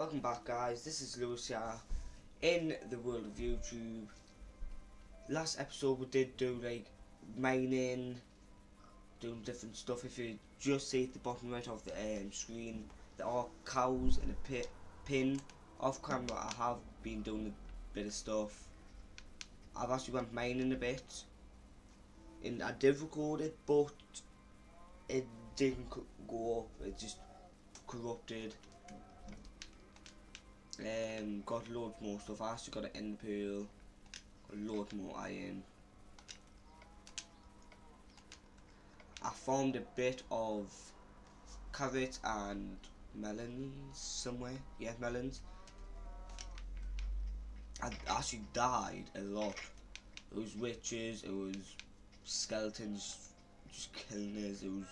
Welcome back guys, this is here in the world of YouTube. Last episode we did do like mining, doing different stuff. If you just see at the bottom right of the um, screen, there are cows in a pit pin. Off camera I have been doing a bit of stuff. I've actually went mining a bit. And I did record it but it didn't go up, it just corrupted um, got loads more stuff. I actually got an end pearl, got loads more iron. I found a bit of carrots and melons somewhere. Yeah, melons. I actually died a lot. It was witches, it was skeletons just killing us, it was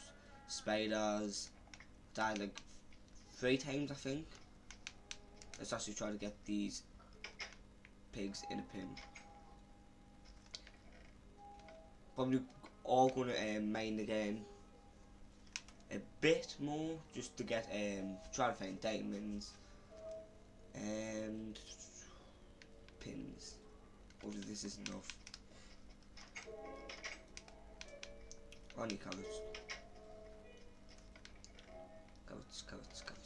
spiders. Died like three times I think. Let's actually try to get these pigs in a pin. Probably all gonna um, mine again a bit more just to get um try to find diamonds and pins. Or this is enough. Need carrots. Carrots, carrots, carrots.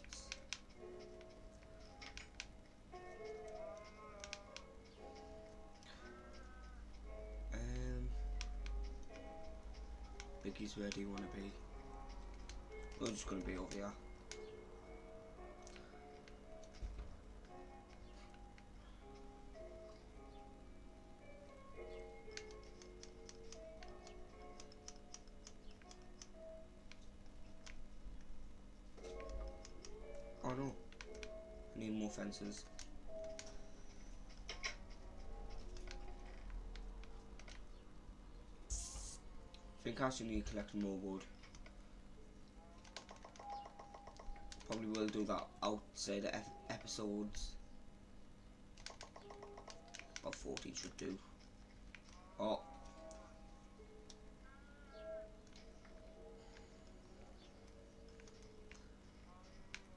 Biggie's where do you want to be? We're just going to be over here. Oh no, I need more fences. Actually need to collect more wood. Probably will do that outside the episodes. About 40 should do. Oh.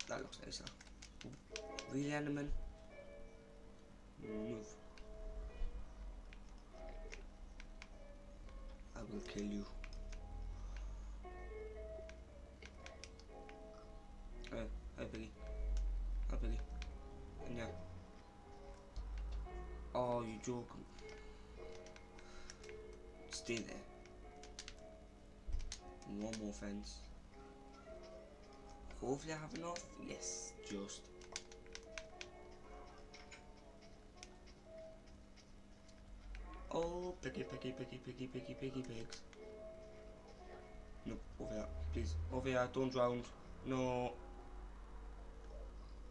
That looks nicer. Really, Enderman? Move. I will kill you. Joking. Stay there. One more fence. Hopefully I have enough. Yes, just. Oh, piggy, piggy, piggy, piggy, piggy, piggy pigs. No, over here, please. Over here, don't drown. No.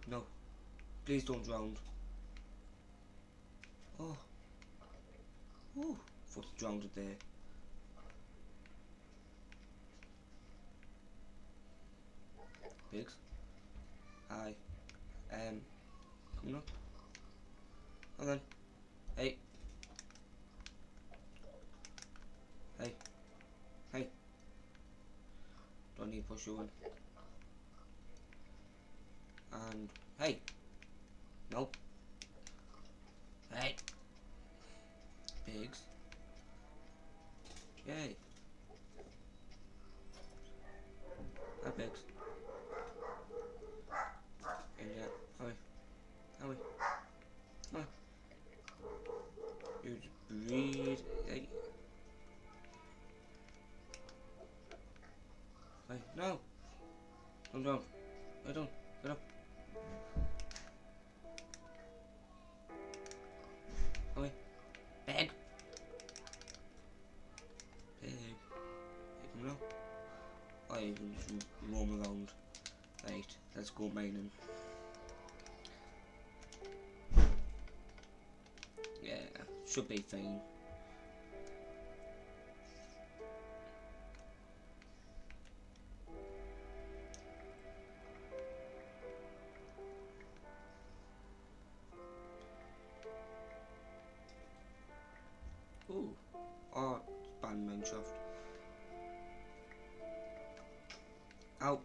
No. Please don't drown. Oh. Oh. Thought he drowned there. Pigs. Hi. Um. Coming up. Hold on. Hey. Hey. Hey. Don't need to push you in and hey, nope, yay, hi pigs, and yeah, hi, hi, hi, you breed, hey, hey, no, jump, I don't, get up. Roam around. Right, let's go mining. Yeah, should be fine. Ooh, oh, band Minecraft. Out.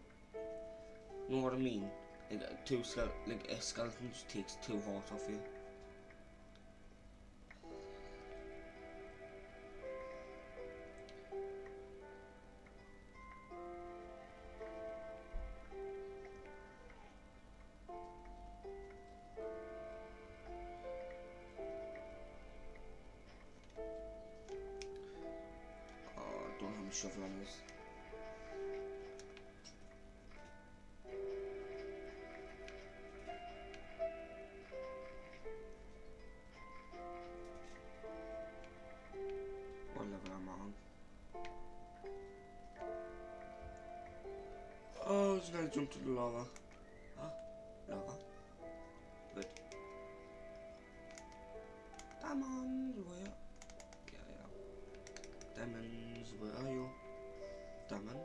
You know what I mean? Like uh, two like a skeleton just takes two hearts off you. Oh, don't have a shovel on this. Oh, gonna jump to the lava. Huh? Lava. Good. Diamonds, where? Yeah, yeah. Diamonds, where are you? Diamonds.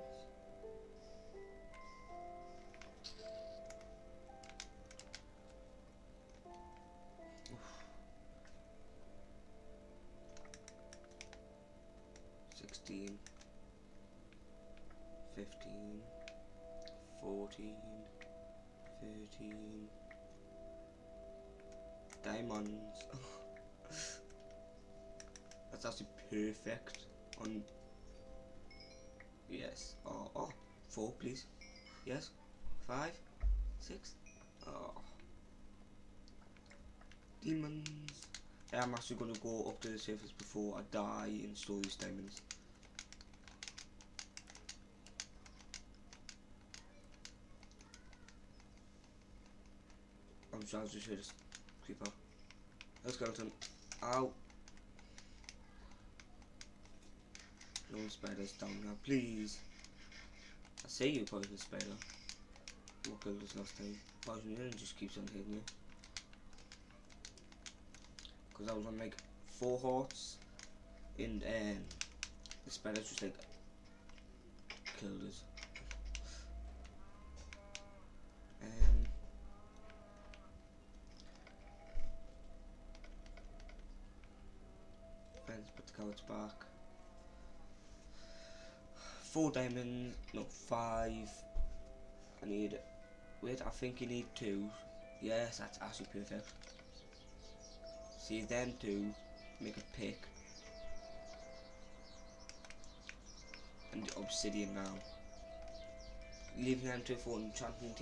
Sixteen. Fifteen. Fourteen. Thirteen. Diamonds. That's actually perfect on. Yes. Oh, oh. Please. Yes. Five. Six. Oh. Demons. I'm actually gonna go up to the surface before I die and store these diamonds. I'm sorry, I just a creeper. A skeleton. Ow. No spiders down now, please. I say you poison spider. What killed us last time? Poison and just keeps on hitting me. Because I was on like four hearts and um, the spider just like killed us. Put the carrots back. Four diamonds, no, five. I need, wait, I think you need two. Yes, that's actually perfect. See, them two, make a pick. And obsidian now. Leaving them to for enchanting